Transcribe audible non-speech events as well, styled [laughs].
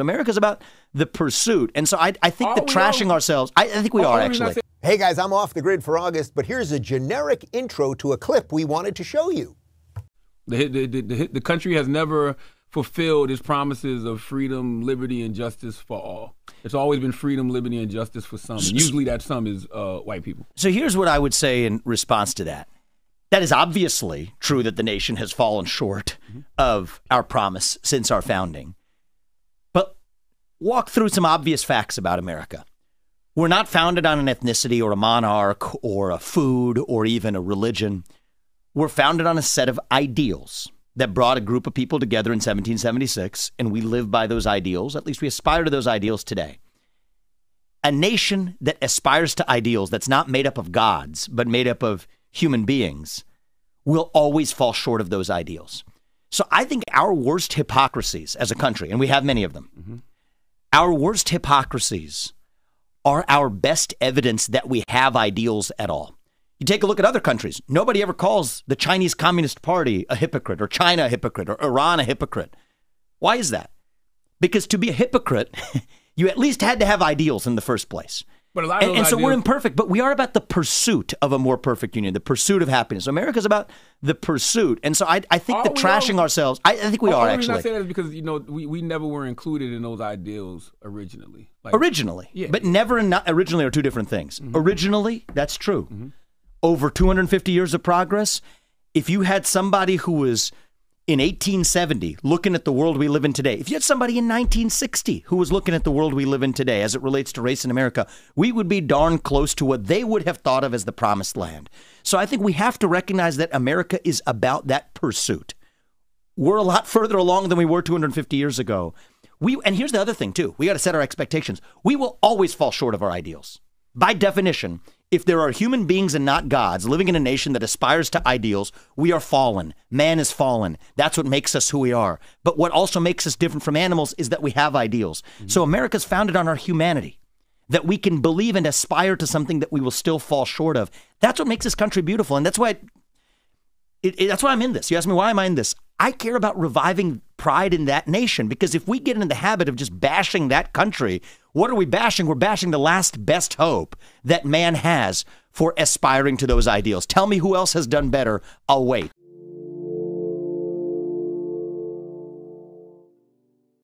America's about the pursuit. And so I, I think Are that trashing though? ourselves, I, I think we Oh, are the actually. say- Hey guys, I'm off the grid for August, but here's a generic intro to a clip we wanted to show you. The, the, the, the, the country has never fulfilled its promises of freedom, liberty, and justice for all. It's always been freedom, liberty, and justice for some. And usually that some is uh, white people. So here's what I would say in response to that. That is obviously true that the nation has fallen short of our promise since our founding. Walk through some obvious facts about America. We're not founded on an ethnicity or a monarch or a food or even a religion. We're founded on a set of ideals that brought a group of people together in 1776, and we live by those ideals. At least we aspire to those ideals today a nation that aspires to ideals that's not made up of gods, but made up of human beings, will always fall short of those ideals. So I think our worst hypocrisies as a country, and we have many of them, mm-hmm. Our worst hypocrisies are our best evidence that we have ideals at all. You take a look at other countries. Nobody ever calls the Chinese Communist Party a hypocrite, or China a hypocrite, or Iran a hypocrite. Why is that? Because to be a hypocrite, [laughs] you at least had to have ideals in the first place. But a lot of And, and so we're imperfect, but we are about the pursuit of a more perfect union, the pursuit of happiness. America's about the pursuit. And so I, I think Are that trashing ourselves, I, I think we are reason I actually. say that is because you know we, we never were included in those ideals originally. Like, Originally, Yeah. but never and not originally are two different things. Mm-hmm. Originally, that's true. Mm-hmm. Over 250 years of progress, if you had somebody who was in 1870 looking at the world we live in today, if you had somebody in 1960 who was looking at the world we live in today as it relates to race in America, we would be darn close to what they would have thought of as the promised land. So I think we have to recognize that America is about that pursuit we're a lot further along than we were 250 years ago. We and here's the other thing too. We got to set our expectations. We will always fall short of our ideals. By definition, if there are human beings and not gods living in a nation that aspires to ideals, we are fallen. Man is fallen. That's what makes us who we are. But what also makes us different from animals is that we have ideals. Mm-hmm. So America's founded on our humanity. That we can believe and aspire to something that we will still fall short of. That's what makes this country beautiful. And that's why it, it- that's why I'm in this. You ask me why am I in this? I care about reviving pride in that nation because if we get into the habit of just bashing that country, what are we bashing? We're bashing the last best hope that man has for aspiring to those ideals. Tell me who else has done better. I'll wait.